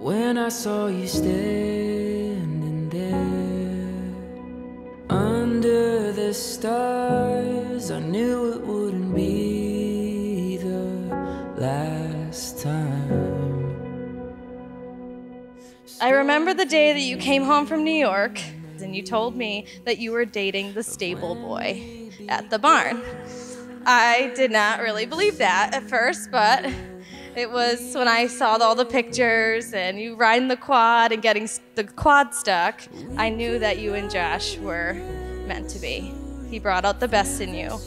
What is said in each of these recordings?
When I saw you standing there under the stars, I knew it wouldn't be the last time. I remember the day that you came home from New York and you told me that you were dating the stable boy at the barn. I did not really believe that at first, but it was when I saw all the pictures and you riding the quad and getting the quad stuck, I knew that you and Josh were meant to be. He brought out the best in you.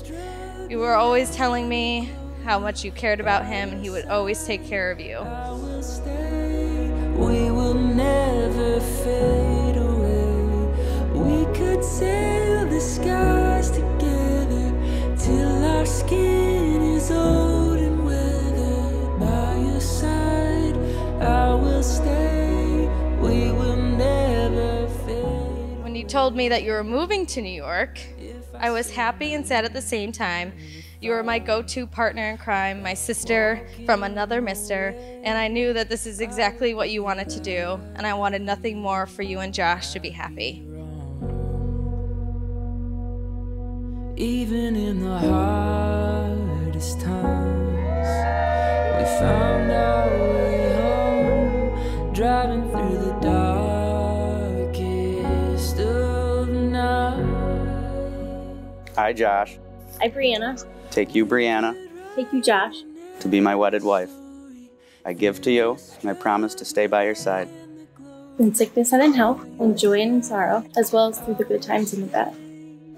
You were always telling me how much you cared about him and he would always take care of you. Told me that you were moving to New York, I was happy and sad at the same time. You were my go to partner in crime, my sister from another mister, and I knew that this is exactly what you wanted to do, and I wanted nothing more for you and Josh to be happy. Even in the hardest times, we found our way home, driving through the darkest I, Josh, I, Brianna, take you, Brianna, take you, Josh, to be my wedded wife. I give to you, and I promise to stay by your side. in sickness and in health, in joy and in sorrow, as well as through the good times and the bad.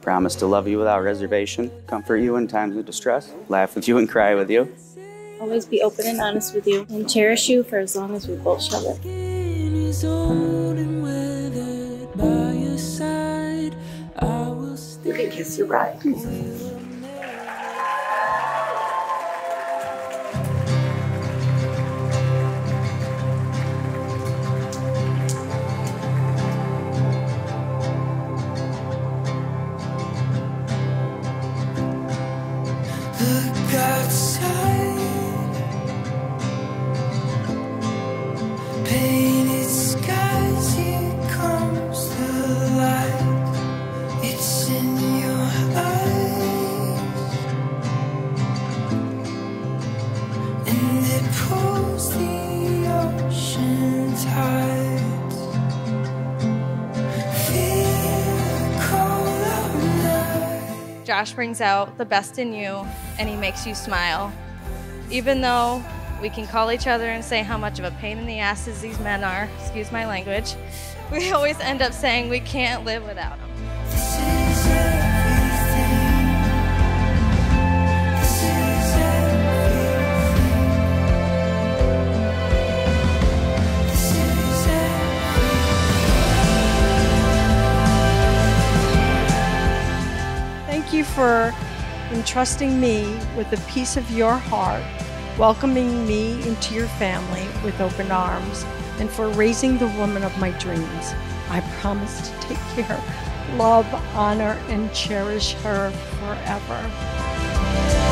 Promise to love you without reservation, comfort you in times of distress, laugh with you and cry with you. Always be open and honest with you, and cherish you for as long as we both shall live. Can kiss your bride. Josh brings out the best in you, and he makes you smile. Even though we can call each other and say how much of a pain in the asses these men are, excuse my language, we always end up saying we can't live without them. For entrusting me with a piece of your heart, welcoming me into your family with open arms, and for raising the woman of my dreams. I promise to take care, love, honor, and cherish her forever.